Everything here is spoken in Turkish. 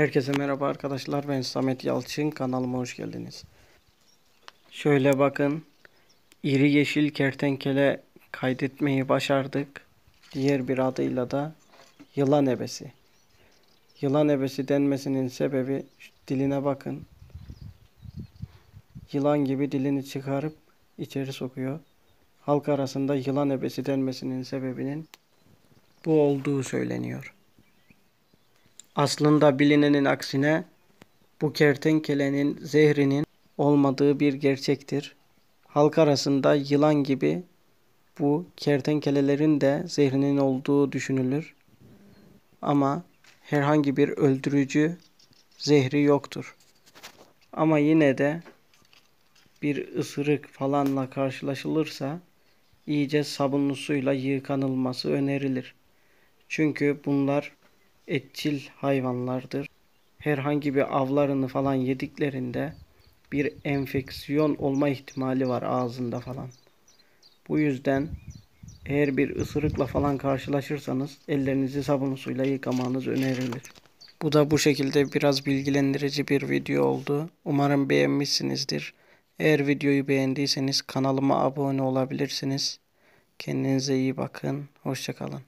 Herkese merhaba arkadaşlar. Ben Samet Yalçın. Kanalıma hoş geldiniz. Şöyle bakın. İri yeşil kertenkele kaydetmeyi başardık. Diğer bir adıyla da yılan ebesi. Yılan ebesi denmesinin sebebi diline bakın. Yılan gibi dilini çıkarıp içeri sokuyor. Halk arasında yılan ebesi denmesinin sebebinin bu olduğu söyleniyor. Aslında bilinenin aksine bu kertenkelenin zehrinin olmadığı bir gerçektir. Halk arasında yılan gibi bu kertenkelelerin de zehrinin olduğu düşünülür. Ama herhangi bir öldürücü zehri yoktur. Ama yine de bir ısırık falanla karşılaşılırsa iyice sabunlu suyla yıkanılması önerilir. Çünkü bunlar etçil hayvanlardır. Herhangi bir avlarını falan yediklerinde bir enfeksiyon olma ihtimali var ağzında falan. Bu yüzden eğer bir ısırıkla falan karşılaşırsanız ellerinizi sabunlu suyla yıkamanız önerilir. Bu da bu şekilde biraz bilgilendirici bir video oldu. Umarım beğenmişsinizdir. Eğer videoyu beğendiyseniz kanalıma abone olabilirsiniz. Kendinize iyi bakın. Hoşçakalın.